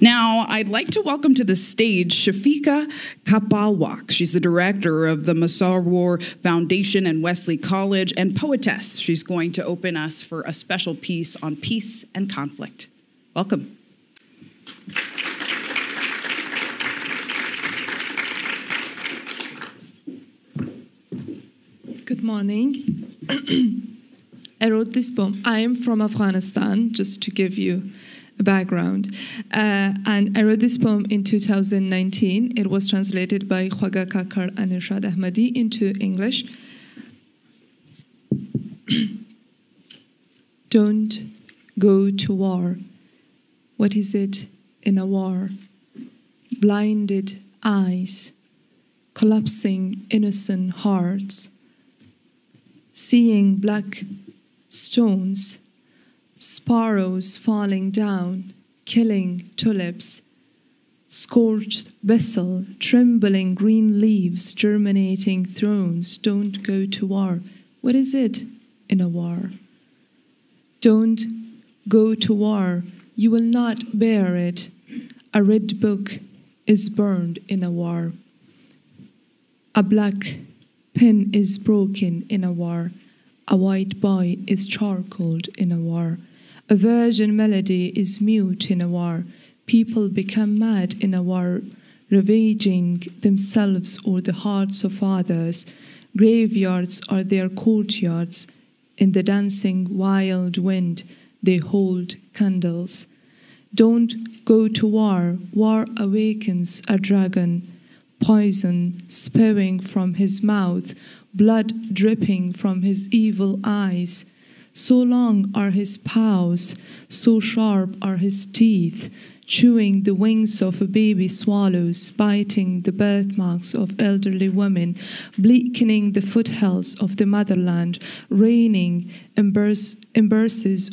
Now, I'd like to welcome to the stage Shafiqa Khpalwak. She's the director of the Musawer Foundation and Wellesley College and poetess. She's going to open us for a special piece on peace and conflict. Welcome. Good morning. I wrote this poem. I am from Afghanistan, just to give you background. Uh, and I wrote this poem in 2019. It was translated by Khwaga Kakar and Irshad Ahmadi into English. Don't go to war. What is it in a war? Blinded eyes, collapsing innocent hearts seeing black stones, sparrows falling down, killing tulips, scorched vessel, trembling green leaves, germinating thrones. Don't go to war. What is it in a war? Don't go to war. You will not bear it. A red book is burned in a war. A black pen is broken in a war. A white boy is charcoaled in a war. A virgin melody is mute in a war. People become mad in a war, ravaging themselves or the hearts of others. Graveyards are their courtyards. In the dancing wild wind, they hold candles. Don't go to war. War awakens a dragon poison spewing from his mouth, blood dripping from his evil eyes. So long are his paws, so sharp are his teeth, chewing the wings of a baby swallows, biting the birthmarks of elderly women, bleakening the foothills of the motherland, raining embers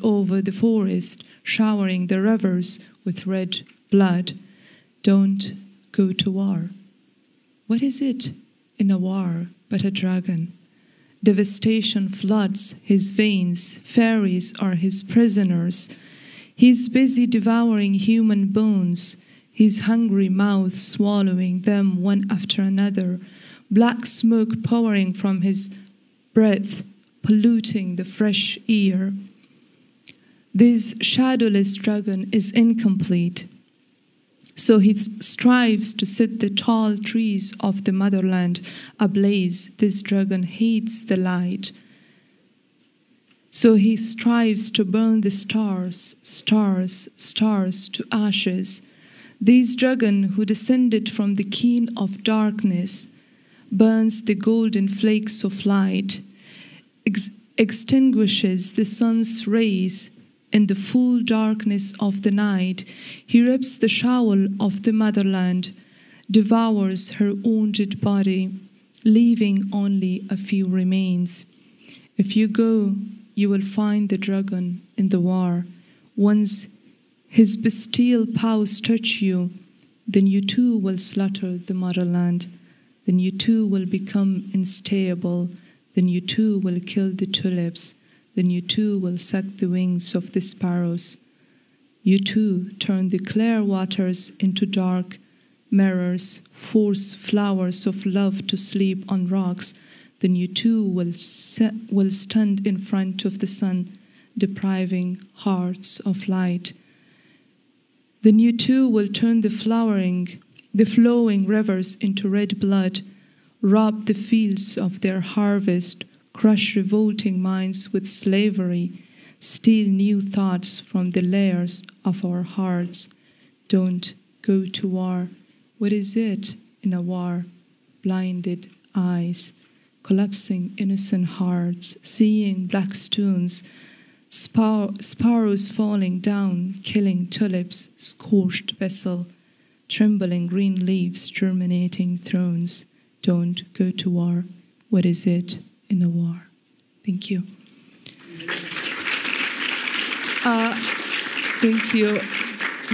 over the forest, showering the rivers with red blood. Don't go to war. What is it in a war but a dragon? Devastation floods his veins, fairies are his prisoners. He's busy devouring human bones, his hungry mouth swallowing them one after another, black smoke pouring from his breath, polluting the fresh air. This shadowless dragon is incomplete. So he strives to set the tall trees of the motherland ablaze. This dragon hates the light. So he strives to burn the stars, stars, stars to ashes. This dragon, who descended from the king of darkness, burns the golden flakes of light, ex- extinguishes the sun's rays, in the full darkness of the night, he rips the shawl of the motherland, devours her wounded body, leaving only a few remains. If you go, you will find the dragon in the war. Once his bestial paws touch you, then you too will slaughter the motherland. Then you too will become unstable. Then you too will kill the tulips then you too will suck the wings of the sparrows. You too turn the clear waters into dark mirrors, force flowers of love to sleep on rocks. Then you too will, will stand in front of the sun, depriving hearts of light. Then you too will turn the flowering, the flowing rivers into red blood, rob the fields of their harvest crush revolting minds with slavery, steal new thoughts from the layers of our hearts. Don't go to war. What is it in a war? Blinded eyes, collapsing innocent hearts, seeing black stones, spar- sparrows falling down, killing tulips, scorched vessel, trembling green leaves, germinating thrones. Don't go to war. What is it? In the war. Thank you. Uh, thank you.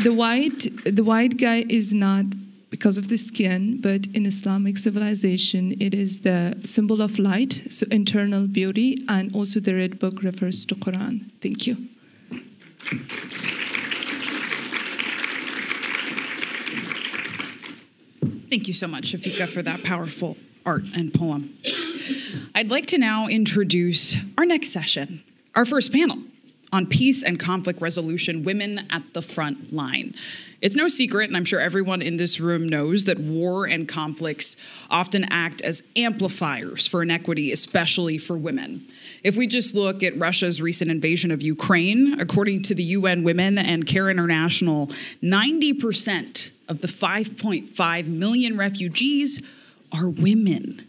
The white, the white guy is not because of the skin, but in Islamic civilization, it is the symbol of light, so internal beauty, and also the red book refers to Quran. Thank you. Thank you so much, Afika, for that powerful art and poem. I'd like to now introduce our next session, our first panel on peace and conflict resolution Women at the Front Line. It's no secret, and I'm sure everyone in this room knows, that war and conflicts often act as amplifiers for inequity, especially for women. If we just look at Russia's recent invasion of Ukraine, according to the UN Women and Care International, 90% of the 5.5 million refugees are women.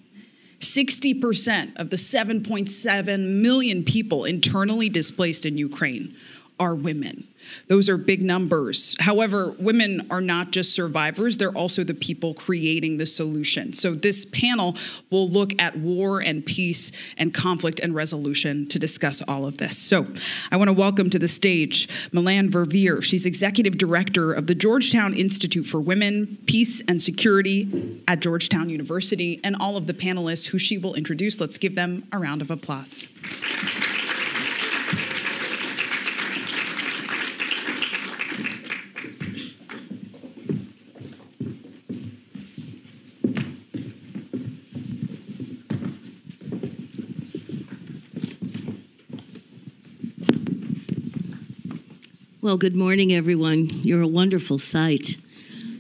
60% of the 7.7 million people internally displaced in Ukraine are women. Those are big numbers. However, women are not just survivors, they're also the people creating the solution. So, this panel will look at war and peace and conflict and resolution to discuss all of this. So, I want to welcome to the stage Melanne Verveer. She's executive director of the Georgetown Institute for Women, Peace, and Security at Georgetown University, and all of the panelists who she will introduce. Let's give them a round of applause. Well, good morning, everyone. You're a wonderful sight.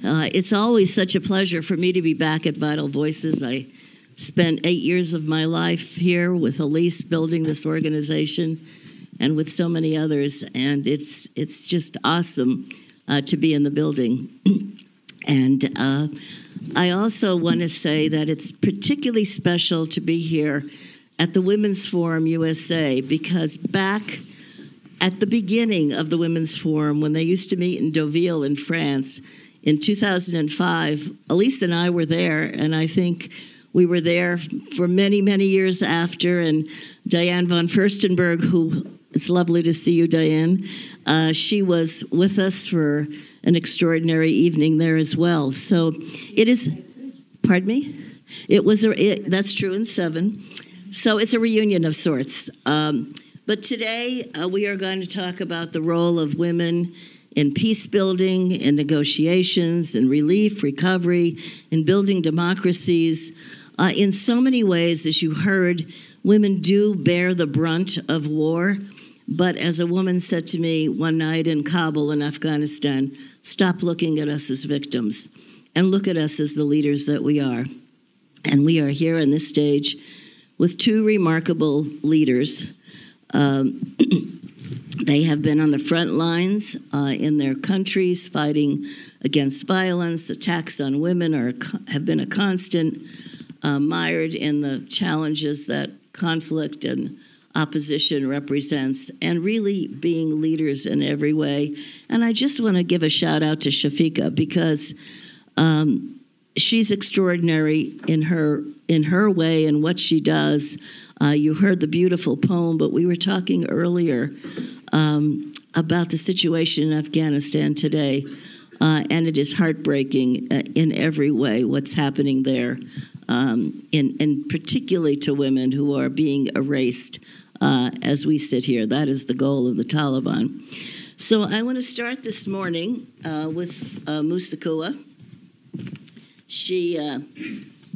Uh, it's always such a pleasure for me to be back at Vital Voices. I spent eight years of my life here with Alyse building this organization and with so many others, and it's, it's just awesome uh, to be in the building. and uh, I also want to say that it's particularly special to be here at the Women's Forum USA because back at the beginning of the Women's Forum, when they used to meet in Deauville in France in 2005, Alyse and I were there, and I think we were there for many, many years after. And Diane von Furstenberg, who it's lovely to see you, Diane, uh, she was with us for an extraordinary evening there as well. So it is, pardon me? It was, a, it, that's true in seven. So it's a reunion of sorts. Um, but today uh, we are going to talk about the role of women in peace building, in negotiations, in relief, recovery, in building democracies. Uh, in so many ways, as you heard, women do bear the brunt of war. But as a woman said to me one night in Kabul in Afghanistan, stop looking at us as victims and look at us as the leaders that we are. And we are here on this stage with two remarkable leaders um, they have been on the front lines uh, in their countries fighting against violence. Attacks on women are, have been a constant, uh, mired in the challenges that conflict and opposition represents, and really being leaders in every way. And I just want to give a shout out to Shafiqa because um, she's extraordinary in her in her way and what she does. Uh, you heard the beautiful poem, but we were talking earlier um, about the situation in Afghanistan today, uh, and it is heartbreaking uh, in every way what's happening there, um, in, and particularly to women who are being erased uh, as we sit here. That is the goal of the Taliban. So I want to start this morning uh, with uh, Mu Sochua. She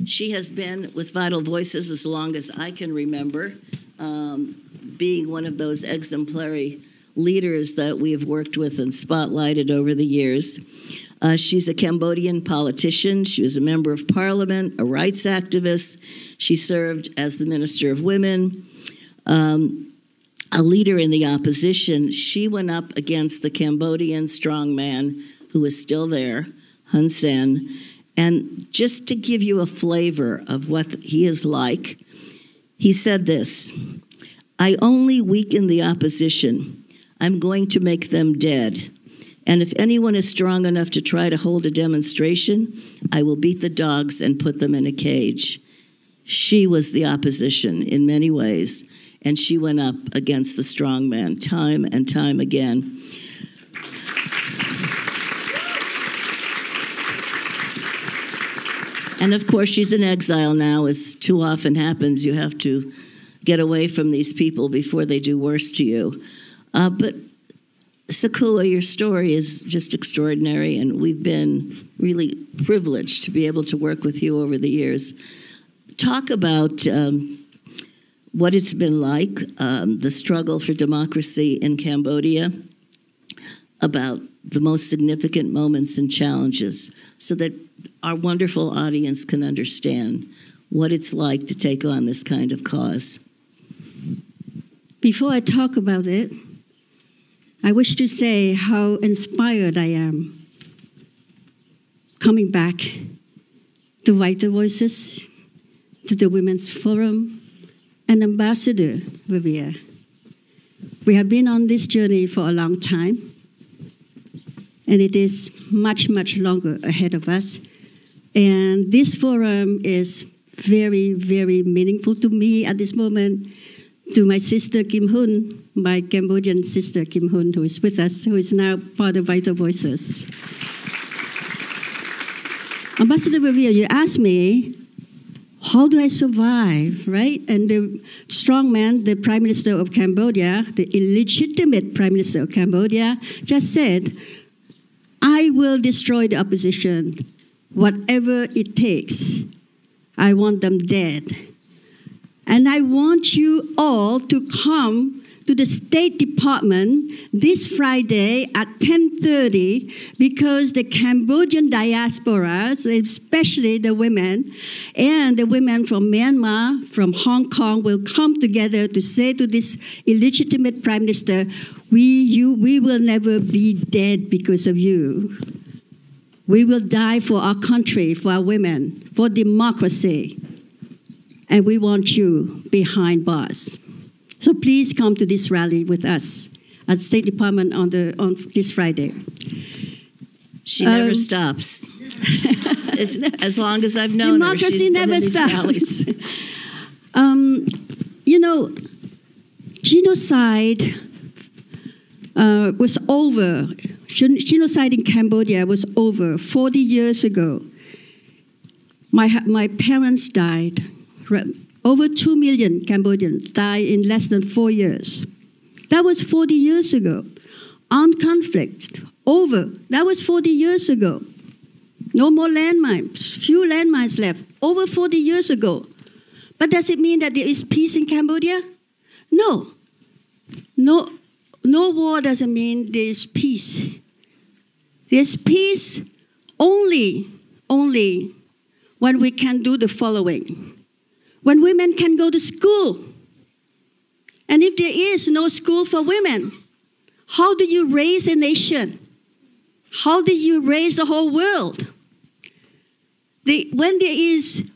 she has been with Vital Voices as long as I can remember, um, being one of those exemplary leaders that we have worked with and spotlighted over the years. Uh, she's a Cambodian politician. She was a member of parliament, a rights activist. She served as the Minister of Women, um, a leader in the opposition. She went up against the Cambodian strongman who is still there, Hun Sen, and just to give you a flavor of what he is like, he said this I only weaken the opposition. I'm going to make them dead. And if anyone is strong enough to try to hold a demonstration, I will beat the dogs and put them in a cage. She was the opposition in many ways, and she went up against the strong man time and time again. And of course, she's in exile now, as too often happens. You have to get away from these people before they do worse to you. Uh, but Sochua, your story is just extraordinary, and we've been really privileged to be able to work with you over the years. Talk about um, what it's been like, um, the struggle for democracy in Cambodia, about the most significant moments and challenges, so that our wonderful audience can understand what it's like to take on this kind of cause. Before I talk about it, I wish to say how inspired I am coming back to Vital Voices, to the Women's Forum, and Ambassador Verveer. We have been on this journey for a long time, and it is much, much longer ahead of us. And this forum is very, very meaningful to me at this moment to my sister Kim Hun, my Cambodian sister Kim Hun, who is with us, who is now part of Vital Voices. Ambassador Verveer, you asked me, how do I survive, right? And the strong man, the Prime Minister of Cambodia, the illegitimate Prime Minister of Cambodia, just said, I will destroy the opposition, whatever it takes. I want them dead. And I want you all to come to the State Department this Friday at 10:30 because the Cambodian diaspora, especially the women and the women from Myanmar, from Hong Kong will come together to say to this illegitimate prime minister, we you we will never be dead because of you. We will die for our country, for our women, for democracy and we want you behind bars. So please come to this rally with us at State Department on, the, on this Friday. She never Um, stops. as, as long as I've known her, Democracy been never stops. Um, you know, genocide uh, was over. Gen- Genocide in Cambodia was over 40 years ago. My, my parents died. Over 2 million Cambodians died in less than four years. That was 40 years ago. Armed conflict, over. That was 40 years ago. No more landmines, few landmines left. Over 40 years ago. But does it mean that there is peace in Cambodia? No. No, no war doesn't mean there is peace. There's peace only, only when we can do the following. When women can go to school. And if there is no school for women, how do you raise a nation? How do you raise the whole world? The, when there is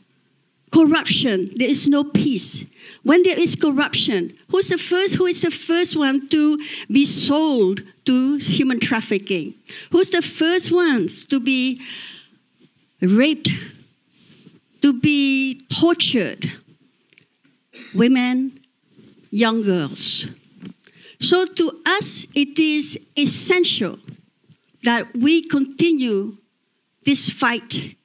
corruption, there is no peace. When there is corruption, who's the first? Who is the first one to be sold to human trafficking? Who's the first ones to be raped, to be tortured? Women, young girls. So to us, it is essential that we continue this fight.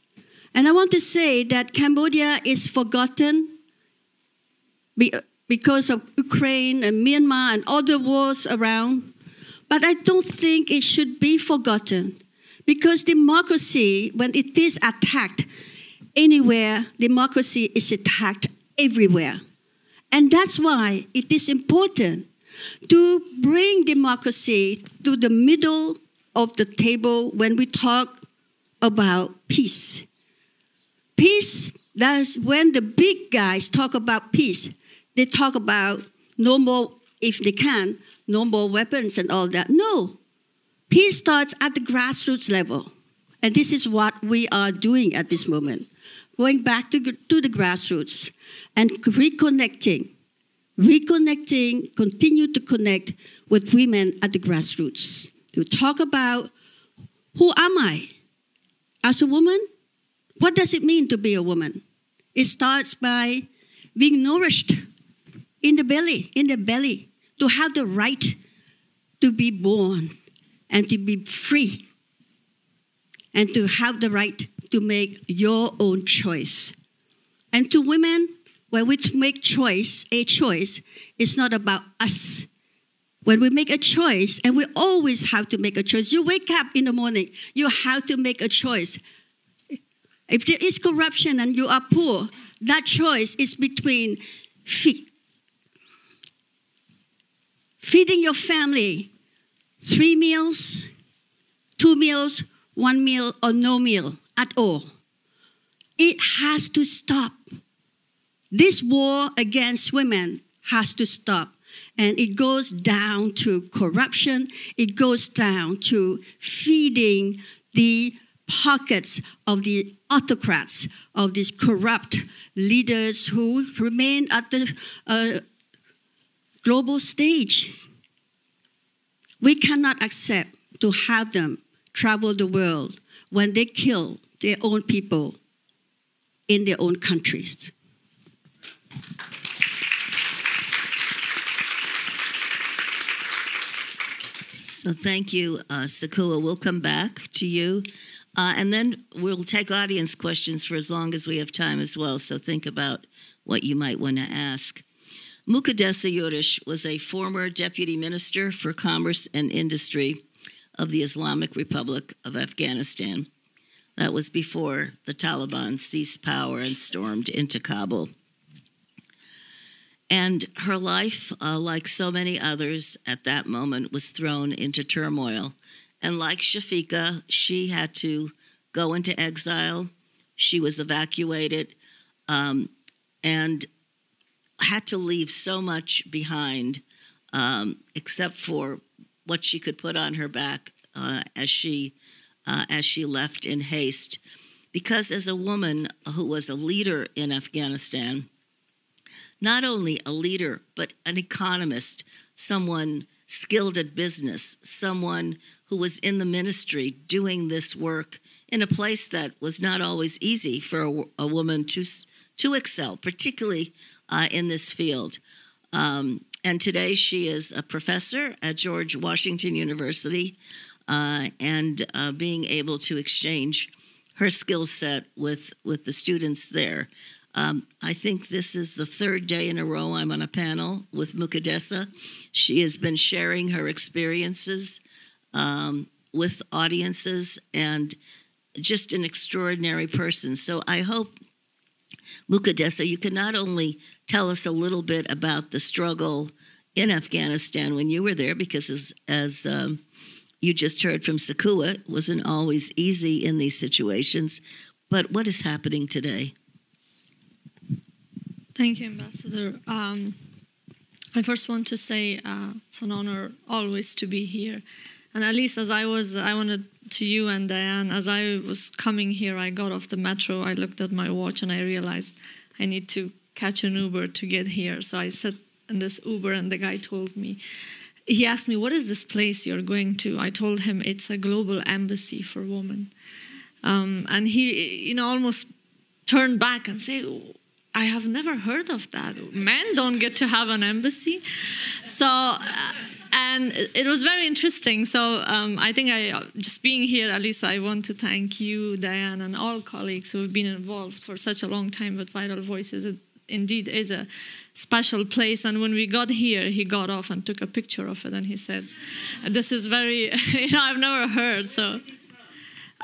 And I want to say that Cambodia is forgotten be- because of Ukraine and Myanmar and other wars around. But I don't think it should be forgotten because democracy, when it is attacked anywhere, democracy is attacked everywhere. And that's why it is important to bring democracy to the middle of the table when we talk about peace. Peace, that's when the big guys talk about peace. They talk about no more, if they can, no more weapons and all that. No. Peace starts at the grassroots level. And this is what we are doing at this moment. Going back to, to the grassroots and reconnecting, reconnecting, continue to connect with women at the grassroots. To talk about who am I as a woman? What does it mean to be a woman? It starts by being nourished in the belly, in the belly, to have the right to be born and to be free and to have the right to make your own choice. And to women, when we make choice, a choice, it's not about us when we make a choice, and we always have to make a choice. You wake up in the morning, you have to make a choice. If there is corruption and you are poor, that choice is between feed, feeding your family three meals, two meals, one meal, or no meal at all. It has to stop. This war against women has to stop. And it goes down to corruption, it goes down to feeding the pockets of the autocrats, of these corrupt leaders who remain at the uh, global stage. We cannot accept to have them travel the world when they kill their own people in their own countries. So thank you, uh, Sochua. We'll come back to you. Uh, and then we'll take audience questions for as long as we have time as well. So think about what you might want to ask. Muqaddesa Yourish was a former deputy minister for commerce and industry of the Islamic Republic of Afghanistan. That was before the Taliban seized power and stormed into Kabul. And her life, uh, like so many others at that moment, was thrown into turmoil. And like Shafiqa, she had to go into exile. She was evacuated um, and had to leave so much behind, um, except for what she could put on her back uh, as she uh, as she left in haste. Because as a woman who was a leader in Afghanistan, not only a leader, but an economist, someone skilled at business, someone who was in the ministry doing this work in a place that was not always easy for a, a woman to, to excel, particularly uh, in this field. Um, and today she is a professor at George Washington University uh, and uh, being able to exchange her skill set with, with the students there. Um, I think this is the third day in a row I'm on a panel with Muqaddesa. She has been sharing her experiences um, with audiences and just an extraordinary person. So I hope, Muqaddesa, you can not only tell us a little bit about the struggle in Afghanistan when you were there, because as, as um, you just heard from Sochua, it wasn't always easy in these situations, but what is happening today? Thank you, Ambassador. Um, I first want to say uh, it's an honor always to be here. And at least as I was, I wanted to you and Diane, as I was coming here, I got off the metro, I looked at my watch and I realized I need to catch an Uber to get here. So I sat in this Uber and the guy told me, he asked me, What is this place you're going to? I told him it's a global embassy for women. Um, and he, you know, almost turned back and said, I have never heard of that. Men don't get to have an embassy. So, uh, and it was very interesting. So, um, I think I, just being here, least I want to thank you, Diane, and all colleagues who have been involved for such a long time with Vital Voices. It indeed is a special place. And when we got here, he got off and took a picture of it, and he said, "This is very, you know, I've never heard." So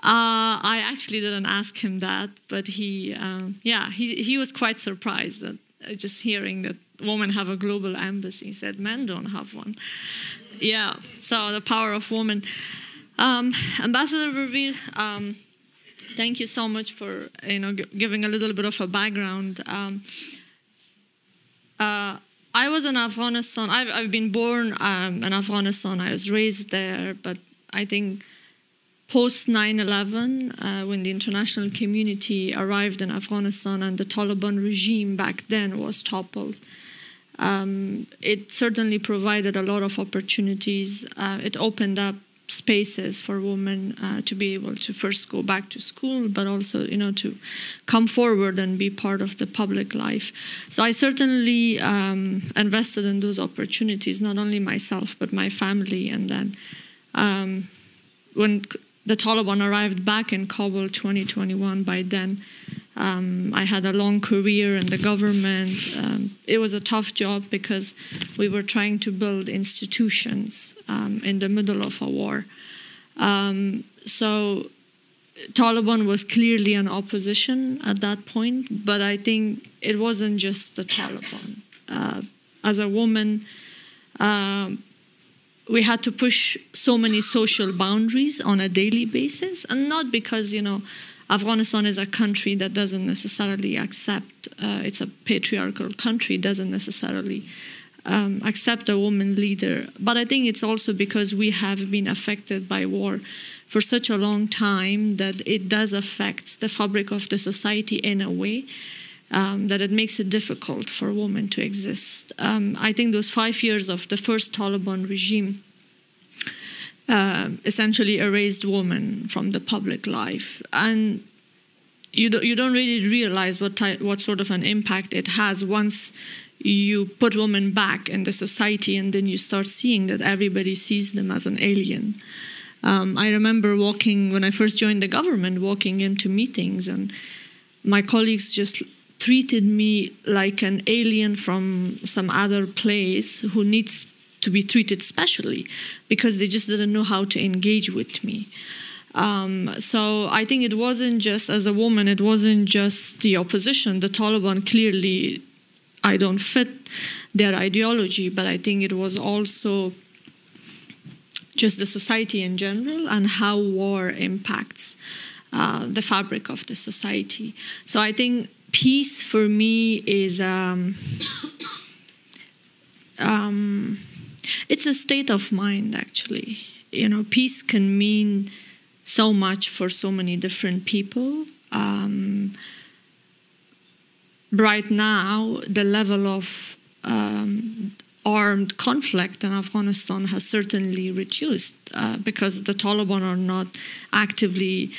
uh, I actually didn't ask him that, but he, um, yeah, he, he was quite surprised uh, just hearing that women have a global embassy. He said men don't have one. Yeah, so the power of women. Um, Ambassador Verveer, um, thank you so much for you know giving a little bit of a background. Um, uh, I was in Afghanistan. I've, I've been born um, in Afghanistan. I was raised there, but I think post 9 11, uh, when the international community arrived in Afghanistan and the Taliban regime back then was toppled, um, it certainly provided a lot of opportunities. Uh, it opened up spaces for women uh, to be able to first go back to school, but also, you know, to come forward and be part of the public life. So I certainly um, invested in those opportunities, not only myself, but my family. And then um, when the Taliban arrived back in Kabul 2021, by then Um, I had a long career in the government. Um, it was a tough job because we were trying to build institutions um, in the middle of a war. Um, so Taliban was clearly an opposition at that point, but I think it wasn't just the Taliban. Uh, as a woman, um, we had to push so many social boundaries on a daily basis, and not because you know Afghanistan is a country that doesn't necessarily accept. Uh, it's a patriarchal country, doesn't necessarily um, accept a woman leader. But I think it's also because we have been affected by war for such a long time that it does affect the fabric of the society in a way. Um, that it makes it difficult for women to exist. Um, I think those five years of the first Taliban regime uh, essentially erased women from the public life, and you do, you don't really realize what ty- what sort of an impact it has once you put women back in the society, and then you start seeing that everybody sees them as an alien. Um, I remember walking when I first joined the government, walking into meetings, and my colleagues just treated me like an alien from some other place who needs to be treated specially because they just didn't know how to engage with me. Um, so I think it wasn't just as a woman, it wasn't just the opposition. The Taliban clearly, I don't fit their ideology, but I think it was also just the society in general and how war impacts uh, the fabric of the society. So I think peace for me is um, um, it's a state of mind actually. You know peace can mean so much for so many different people. Um, right now the level of um, armed conflict in afghanistan has certainly reduced uh, because the taliban are not actively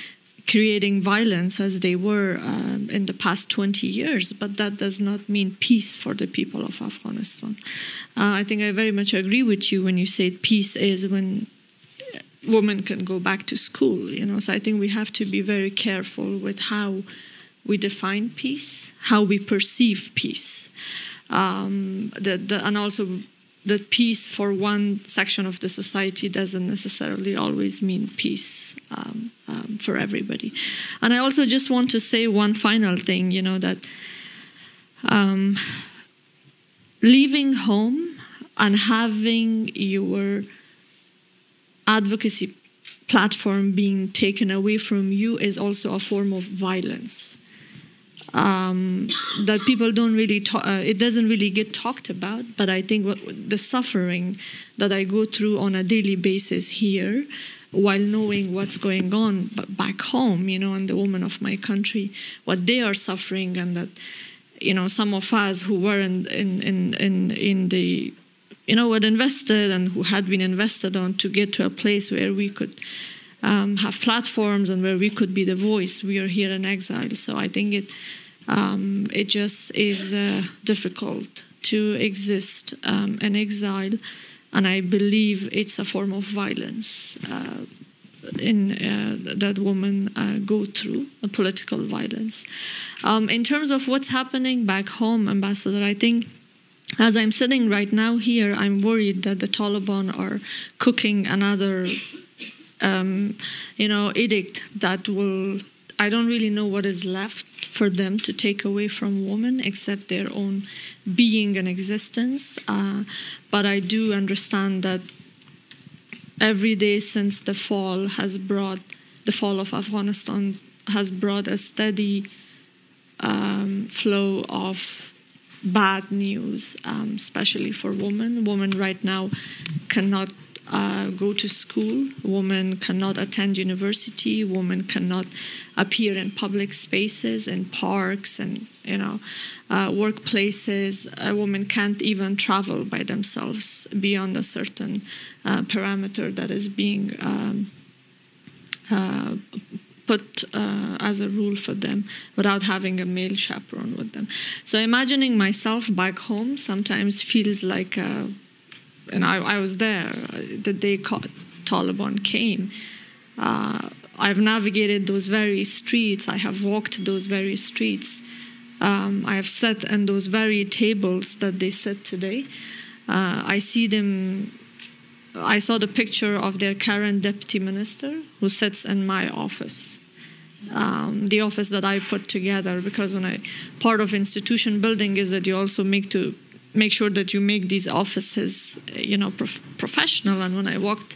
creating violence as they were um, in the past 20 years, but that does not mean peace for the people of Afghanistan. Uh, I think I very much agree with you when you say peace is when women can go back to school. You know, so I think we have to be very careful with how we define peace, how we perceive peace, um, the, the, and also that peace for one section of the society doesn't necessarily always mean peace um, um, for everybody. And I also just want to say one final thing, you know, that um, leaving home and having your advocacy platform being taken away from you is also a form of violence um, that people don't really talk, uh, it doesn't really get talked about but i think what, the suffering that i go through on a daily basis here while knowing what's going on back home you know and the women of my country what they are suffering and that you know some of us who were in in in in, the you know had invested and who had been invested on to get to a place where we could um, have platforms and where we could be the voice we are here in exile. So i think it um, it just is uh, difficult to exist um, in exile, and I believe it's a form of violence uh, in uh, that women uh, go through, political violence. Um, in terms of what's happening back home, Ambassador, I think. As I'm sitting right now here, I'm worried that the Taliban are cooking another, um, you know, edict that will. I don't really know what is left for them to take away from women except their own being and existence. Uh, but I do understand that every day since the fall has brought the fall of Afghanistan has brought a steady um, flow of bad news, um, especially for women. Women right now cannot uh, go to school. Women cannot attend university. Women cannot appear in public spaces and parks and you know uh, workplaces. A woman can't even travel by themselves beyond a certain uh, parameter that is being um, uh, put uh, as a rule for them without having a male chaperone with them. So imagining myself back home sometimes feels like uh, and I, I was there the day Taliban came. Uh, I've navigated those very streets. I have walked those very streets. Um, I have sat in those very tables that they sit today. Uh, I see them. I saw the picture of their current deputy minister who sits in my office um, the office that I put together because when I part of institution building is that you also make to make sure that you make these offices you know prof- professional. And when I walked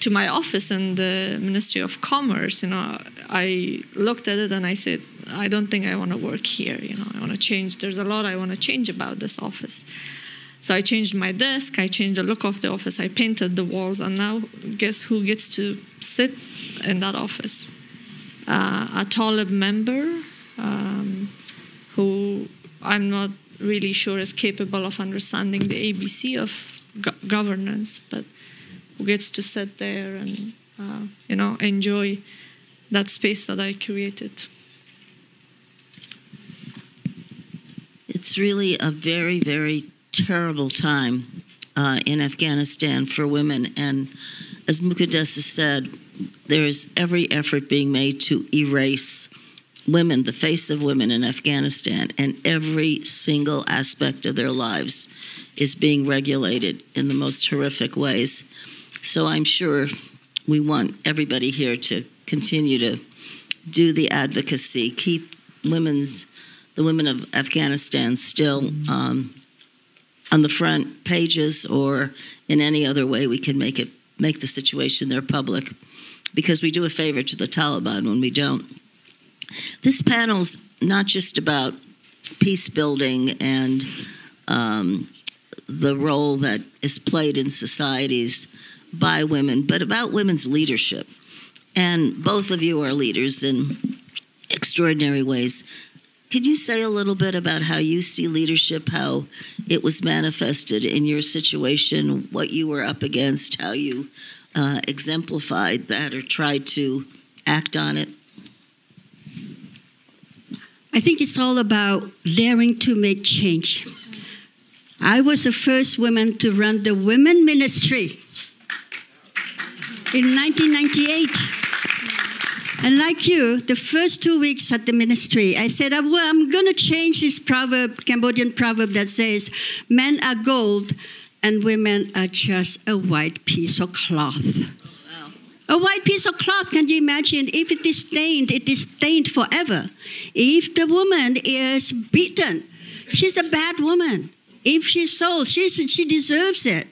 to my office in the Ministry of Commerce you know I looked at it and I said I don't think I want to work here you know I want to change there's a lot I want to change about this office. So I changed my desk I changed the look of the office I painted the walls and now guess who gets to sit in that office? Uh, a Talib member um, who I'm not really sure is capable of understanding the ABC of go- governance, but who gets to sit there and uh, you know enjoy that space that I created. It's really a very, very terrible time uh, in Afghanistan for women. And as Muqaddesa said, there's every effort being made to erase women, the face of women in Afghanistan, and every single aspect of their lives is being regulated in the most horrific ways. So I'm sure we want everybody here to continue to do the advocacy, keep women's the women of Afghanistan still um, on the front pages or in any other way we can make it make the situation there public because we do a favor to the Taliban when we don't. This panel's not just about peace building and um, the role that is played in societies by women, but about women's leadership. And both of you are leaders in extraordinary ways. Could you say a little bit about how you see leadership, how it was manifested in your situation, what you were up against, how you uh, exemplified that or tried to act on it? I think it's all about daring to make change. I was the first woman to run the women ministry in 1998. And like you, the first two weeks at the ministry, I said, well, I'm going to change this proverb, Cambodian proverb that says, men are gold and women are just a white piece of cloth. A white piece of cloth, can you imagine? If it is stained, it is stained forever. If the woman is beaten, she's a bad woman. If she's sold, she's, she deserves it,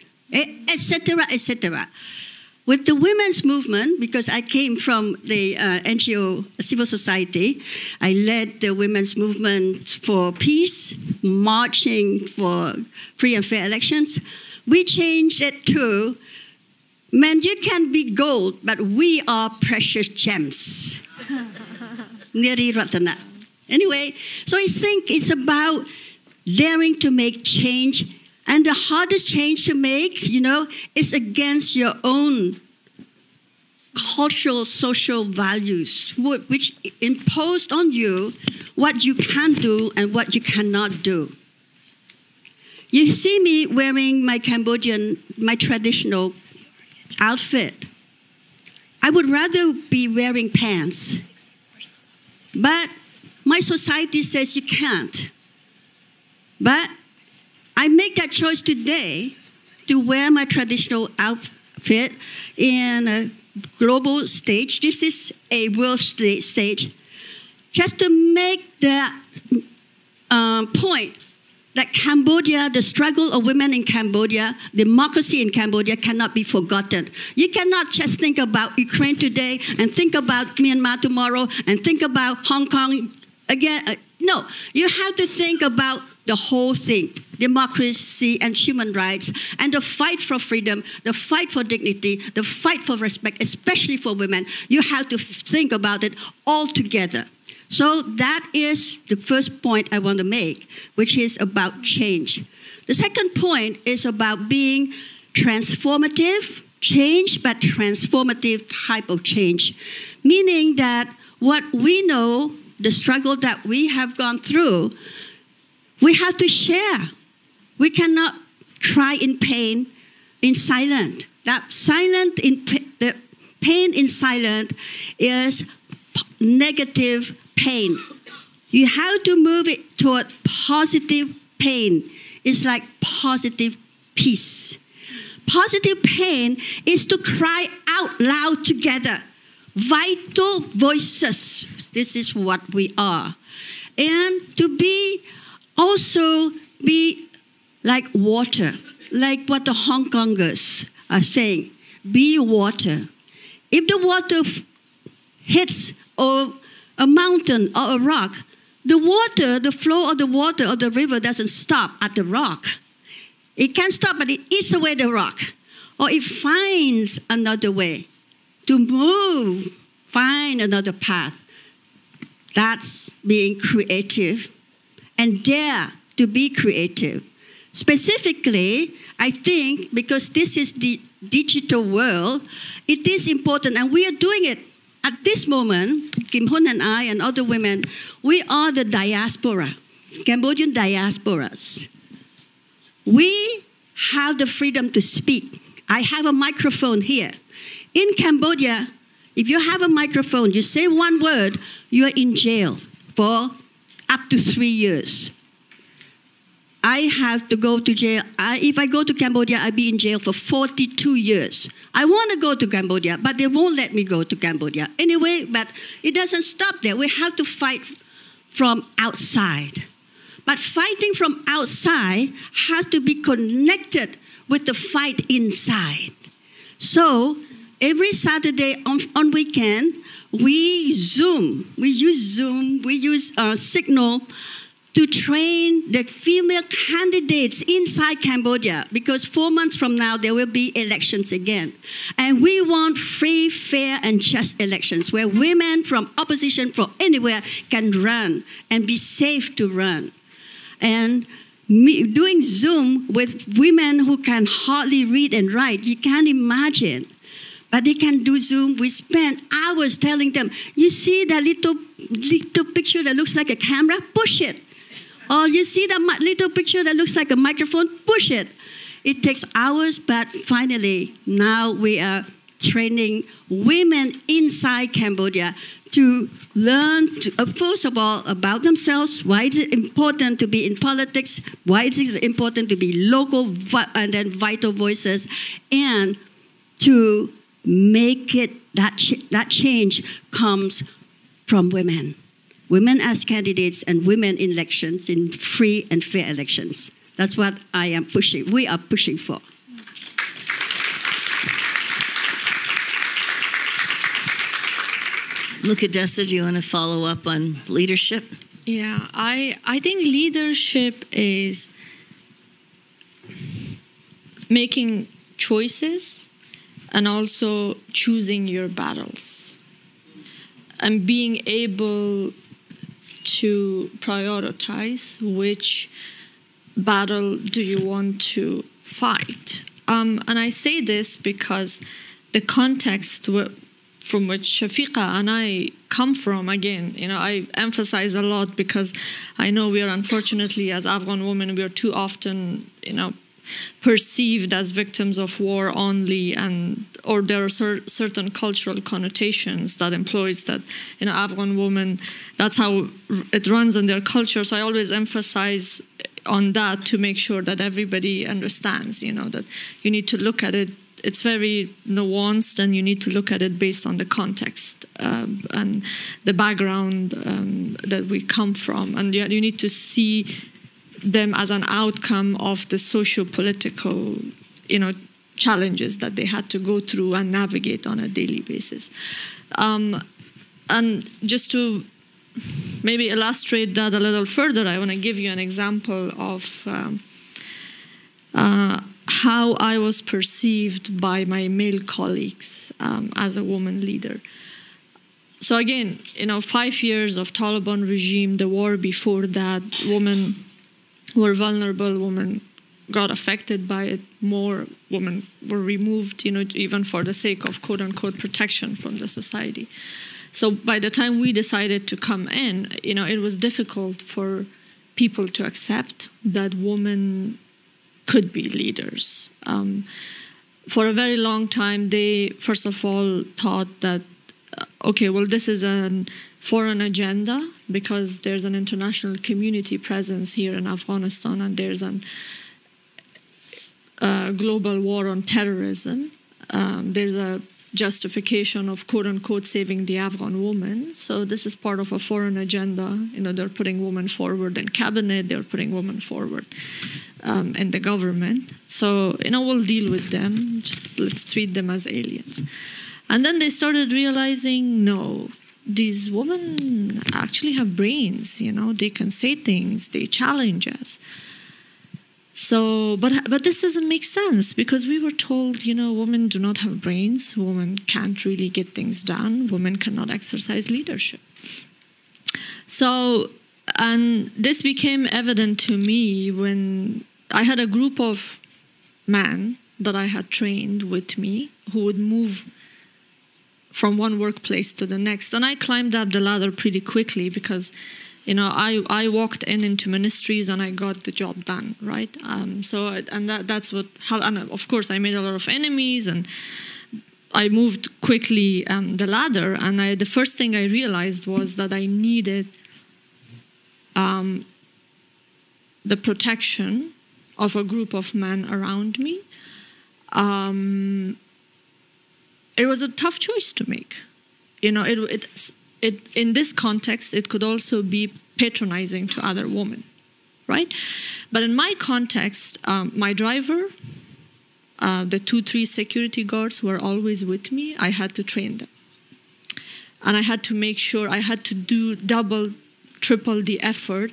etc., etc. With the women's movement, because I came from the uh, NGO civil society, I led the women's movement for peace, marching for free and fair elections. We changed it to man, you can be gold, but we are precious gems. Neary Rattanak. Anyway, so I think it's about daring to make change. And the hardest change to make, you know, is against your own cultural, social values, which imposed on you what you can do and what you cannot do. You see me wearing my Cambodian, my traditional outfit. I would rather be wearing pants. But my society says you can't. But I make that choice today to wear my traditional outfit in a global stage. This is a world stage. Just to make that um, point that Cambodia, the struggle of women in Cambodia, democracy in Cambodia cannot be forgotten. You cannot just think about Ukraine today and think about Myanmar tomorrow and think about Hong Kong again. Uh, no, you have to think about the whole thing democracy and human rights, and the fight for freedom, the fight for dignity, the fight for respect, especially for women. You have to think about it all together. So that is the first point I want to make, which is about change. The second point is about being transformative change, but transformative type of change, meaning that what we know, the struggle that we have gone through, we have to share. We cannot cry in pain in silence. That silent in the pain in silence is negative pain. You have to move it toward positive pain. It's like positive peace. Positive pain is to cry out loud together. Vital voices. This is what we are. And to be also be like water, like what the Hong Kongers are saying. Be water. If the water hits or a mountain or a rock, the water, the flow of the water of the river doesn't stop at the rock. It can't stop, but it eats away the rock. Or it finds another way to move, find another path. That's being creative and dare to be creative. Specifically, I think because this is the digital world, it is important, and we are doing it at this moment. Kim Hun and I and other women, we are the diaspora, Cambodian diasporas. We have the freedom to speak. I have a microphone here. In Cambodia, if you have a microphone, you say one word, you are in jail for up to three years. I have to go to jail. I, if I go to Cambodia, I'll be in jail for 42 years. I want to go to Cambodia, but they won't let me go to Cambodia. Anyway, but it doesn't stop there. We have to fight from outside. But fighting from outside has to be connected with the fight inside. So every Saturday on, on weekend, we Zoom. We use Zoom. We use uh, Signal to train the female candidates inside Cambodia because four months from now there will be elections again. And we want free, fair, and just elections where women from opposition from anywhere can run and be safe to run. And me, doing Zoom with women who can hardly read and write, you can't imagine. But they can do Zoom. We spend hours telling them, you see that little, little picture that looks like a camera? Push it. Or you see that little picture that looks like a microphone? Push it. It takes hours, but finally, now we are training women inside Cambodia to learn, to, uh, first of all, about themselves. Why is it important to be in politics? Why is it important to be local and then vital voices? And to make it, that, ch- that change comes from women. Women as candidates and women in elections, in free and fair elections. That's what I am pushing, we are pushing for. Muqaddesa, do you want to follow up on leadership? Yeah, I I think leadership is making choices and also choosing your battles and being able to prioritize which battle do you want to fight. Um, and I say this because the context from which Shafiqa and I come from, again, you know, I emphasize a lot because I know we are unfortunately, as Afghan women, we are too often, you know, perceived as victims of war only and or there are cer- certain cultural connotations that employs that you know afghan woman that's how it runs in their culture. So i always emphasize on that to make sure that everybody understands you know that you need to look at it it's very nuanced and you need to look at it based on the context um, and the background um, that we come from. And you, you need to see them as an outcome of the socio-political, you know, challenges that they had to go through and navigate on a daily basis. Um, and just to maybe illustrate that a little further, I want to give you an example of um, uh, how I was perceived by my male colleagues um, as a woman leader. So again, you know, five years of Taliban regime, the war before that, women were vulnerable, women got affected by it more, women were removed, you know, even for the sake of quote unquote protection from the society. So by the time we decided to come in, you know, it was difficult for people to accept that women could be leaders. Um, for a very long time, they first of all thought that, uh, okay, well, this is a foreign agenda because there's an international community presence here in Afghanistan and there's a uh, global war on terrorism. Um, there's a justification of quote unquote saving the Afghan woman. So this is part of a foreign agenda. You know, they're putting women forward in cabinet, they're putting women forward um, in the government. So, you know, we'll deal with them. Just let's treat them as aliens. And then they started realizing no, these women actually have brains, you know, they can say things, they challenge us. So, but but this doesn't make sense because we were told, you know, women do not have brains, women can't really get things done, women cannot exercise leadership. So, and this became evident to me when I had a group of men that I had trained with me who would move from one workplace to the next, and I climbed up the ladder pretty quickly because you know i i walked in into ministries and i got the job done right? Um, so and that that's what how and of course i made a lot of enemies and i moved quickly um, the ladder. And I, the first thing i realized was that i needed um, the protection of a group of men around me. Um, it was a tough choice to make you know it, it it, in this context, it could also be patronizing to other women, right? But in my context, um, my driver, uh, the two, three security guards who are always with me, I had to train them. And I had to make sure I had to do double, triple the effort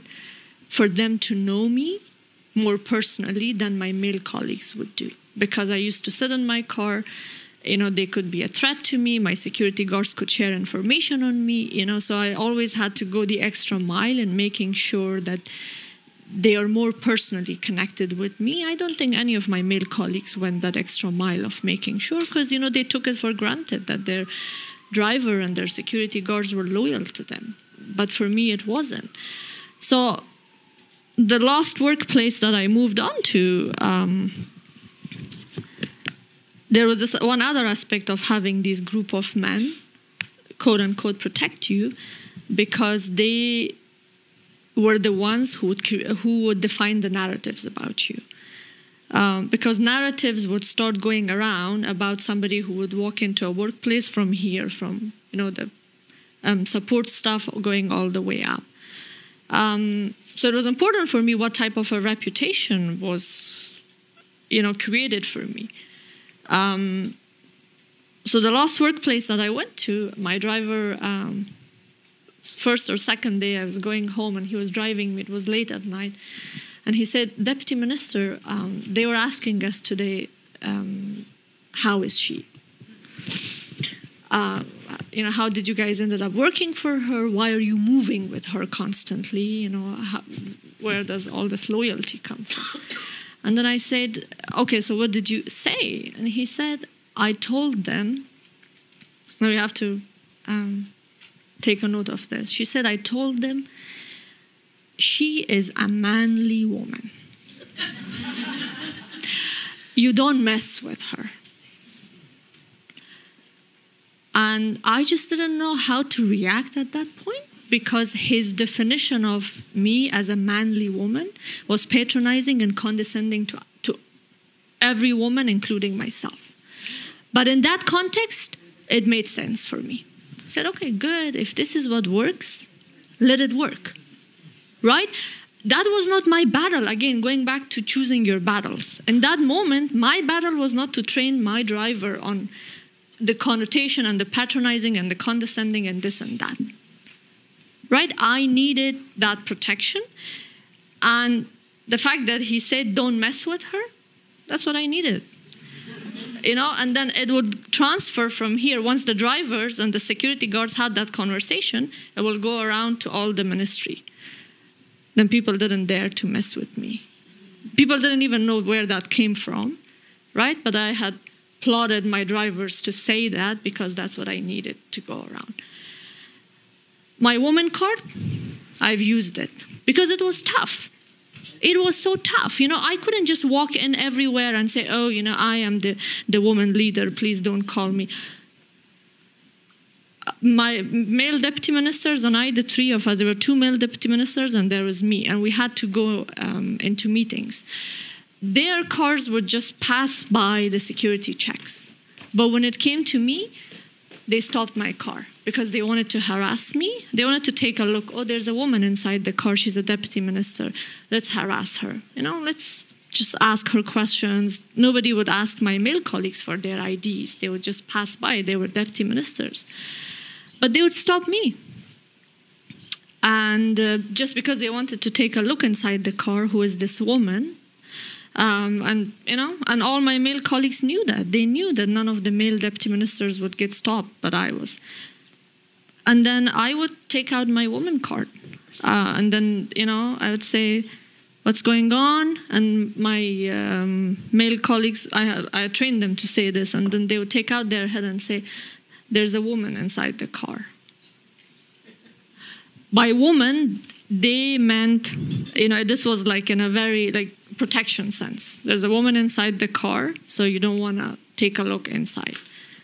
for them to know me more personally than my male colleagues would do. Because I used to sit in my car you know they could be a threat to me my security guards could share information on me you know so i always had to go the extra mile in making sure that they are more personally connected with me. I don't think any of my male colleagues went that extra mile of making sure because you know they took it for granted that their driver and their security guards were loyal to them. But for me it wasn't. So the last workplace that i moved on to um, there was this one other aspect of having this group of men, quote unquote, protect you, because they were the ones who would who would define the narratives about you. Um, because narratives would start going around about somebody who would walk into a workplace from here, from you know the um, support staff going all the way up. Um, so it was important for me what type of a reputation was, you know, created for me. Um, so the last workplace that I went to, my driver, um, first or second day, I was going home and he was driving me. It was late at night, and he said, "Deputy Minister, um, they were asking us today, um, how is she? Uh, you know, how did you guys ended up working for her? Why are you moving with her constantly? You know, how, where does all this loyalty come from?" And then I said, Okay, so what did you say? And he said, I told them, now you have to um, take a note of this. She said, I told them, she is a manly woman. you don't mess with her. And I just didn't know how to react at that point because his definition of me as a manly woman was patronizing and condescending to, to every woman, including myself. But in that context, it made sense for me. I said, okay, good. If this is what works, let it work. Right? That was not my battle. Again, going back to choosing your battles. In that moment, my battle was not to train my driver on the connotation and the patronizing and the condescending and this and that right? I needed that protection. And the fact that he said, don't mess with her, that's what I needed. You know, and then it would transfer from here. Once the drivers and the security guards had that conversation, it will go around to all the ministry. Then people didn't dare to mess with me. People didn't even know where that came from, right? But I had plotted my drivers to say that because that's what I needed to go around. My woman card, I've used it because it was tough. it was so tough. You know, I couldn't just walk in everywhere and say, oh, you know, I am the, the woman leader, please don't call me. My male deputy ministers and I, the three of us, there were two male deputy ministers and there was me, and we had to go um, into meetings. Their cars would just pass by the security checks. But when it came to me, they stopped my car because they wanted to harass me. They wanted to take a look. Oh, there's a woman inside the car. She's a deputy minister. Let's harass her. You know, let's just ask her questions. Nobody would ask my male colleagues for their IDs. They would just pass by. They were deputy ministers. But they would stop me. And uh, just because they wanted to take a look inside the car, who is this woman? Um, and you know, and all my male colleagues knew that. They knew that none of the male deputy ministers would get stopped, but I was. And then I would take out my woman card, uh, and then you know, I would say, "What's going on?" And my um, male colleagues, I I trained them to say this, and then they would take out their head and say, "There's a woman inside the car." By woman, they meant, you know, this was like in a very like protection sense. There's a woman inside the car, so you don't want to take a look inside.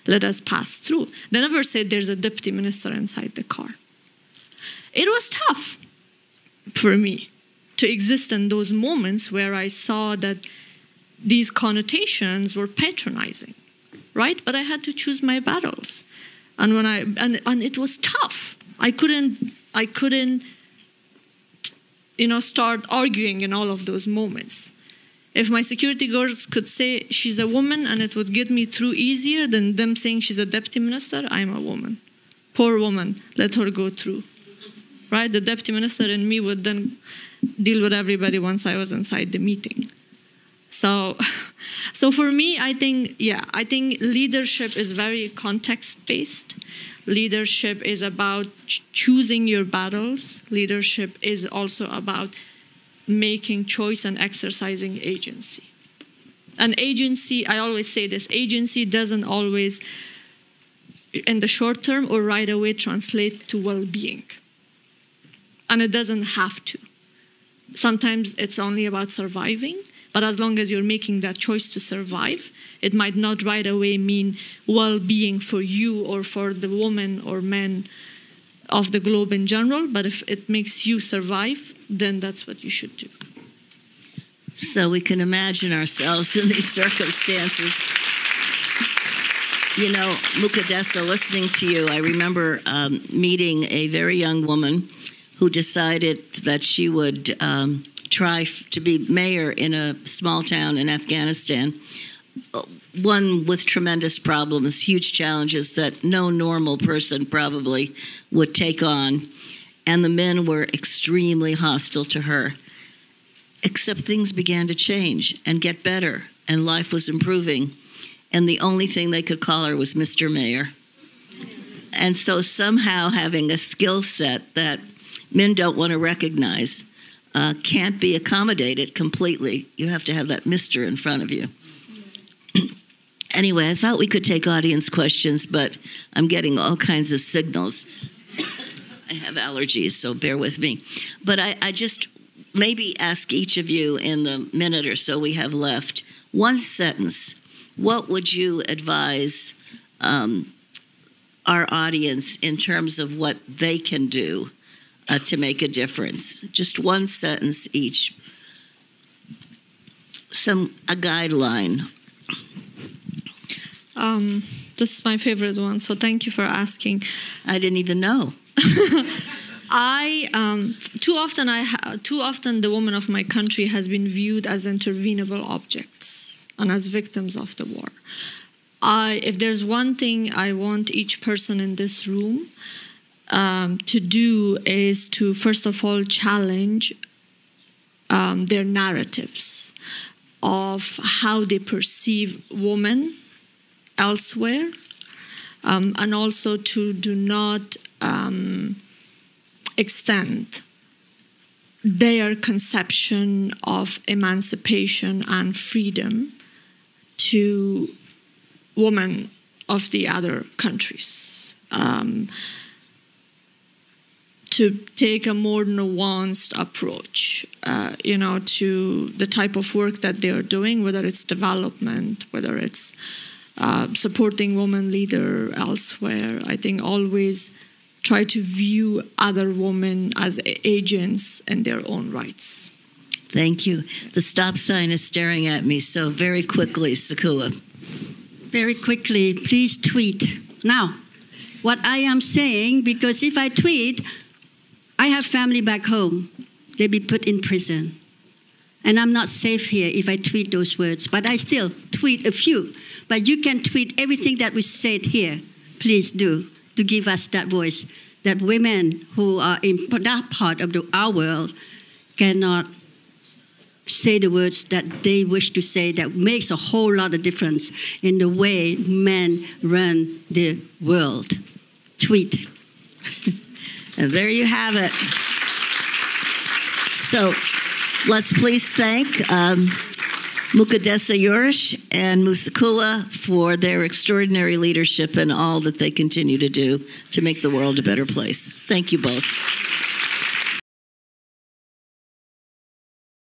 Let us pass through. They never said there's a deputy minister inside the car. It was tough for me to exist in those moments where I saw that these connotations were patronizing, right? But I had to choose my battles. And when I and, and it was tough. I couldn't I couldn't you know, start arguing in all of those moments. If my security guards could say she's a woman and it would get me through easier than them saying she's a deputy minister, I'm a woman. Poor woman, let her go through. Right? The deputy minister and me would then deal with everybody once I was inside the meeting. So, so for me, I think, yeah, I think leadership is very context based. Leadership is about ch- choosing your battles. Leadership is also about making choice and exercising agency. An agency, I always say this agency doesn't always, in the short term or right away, translate to well being. And it doesn't have to. Sometimes it's only about surviving, but as long as you're making that choice to survive, it might not right away mean well being for you or for the woman or men of the globe in general, but if it makes you survive, then that's what you should do. So we can imagine ourselves in these circumstances. You know, Muqaddesa, listening to you, I remember um, meeting a very young woman who decided that she would um, try to be mayor in a small town in Afghanistan. One with tremendous problems, huge challenges that no normal person probably would take on. And the men were extremely hostile to her. Except things began to change and get better, and life was improving. And the only thing they could call her was Mr. Mayor. And so, somehow, having a skill set that men don't want to recognize uh, can't be accommodated completely. You have to have that Mr. in front of you. anyway, I thought we could take audience questions, but I'm getting all kinds of signals. I have allergies, so bear with me. But I, I just maybe ask each of you in the minute or so we have left one sentence. What would you advise um, our audience in terms of what they can do uh, to make a difference? Just one sentence each. Some a guideline. Um, this is my favorite one, so thank you for asking. I didn't even know. I um, too often I ha- too often the women of my country has been viewed as intervenable objects and as victims of the war. I, if there's one thing I want each person in this room um, to do is to first of all challenge um, their narratives of how they perceive women elsewhere, um, and also to do not um, extend their conception of emancipation and freedom to women of the other countries. Um, to take a more nuanced approach, uh, you know, to the type of work that they are doing, whether it's development, whether it's uh, supporting women leader elsewhere. I think always try to view other women as agents in their own rights. Thank you. The stop sign is staring at me, so very quickly, Sochua. Very quickly, please tweet. Now, what I am saying, because if I tweet, I have family back home. They'll be put in prison. And I'm not safe here if I tweet those words, but I still tweet a few. But you can tweet everything that we said here. Please do, to give us that voice that women who are in that part of the, our world cannot say the words that they wish to say that makes a whole lot of difference in the way men run the world. Tweet. And there you have it. So let's please thank um, Muqaddesa Yourish and Mu Sochua for their extraordinary leadership and all that they continue to do to make the world a better place. Thank you both.